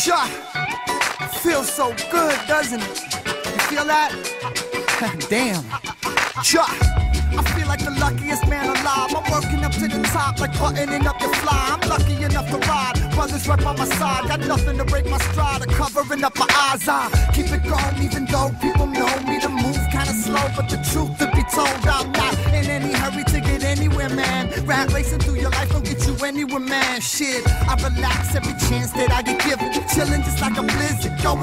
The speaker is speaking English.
Cha, feels so good, doesn't it? You feel that? Damn. Cha. I feel like the luckiest man alive. I'm working up to the top, like buttoning up your fly. I'm lucky enough to ride. Brothers right by my side, got nothing to break my stride. Or covering up my eyes. I keep it going, even though people know me to move kinda slow. But the truth to be told, I'm not in any hurry to get anywhere, man. Rat racing through your life don't get you anywhere, man. Shit, I relax every chance that I get given. Chilling just like a blizzard. Yo,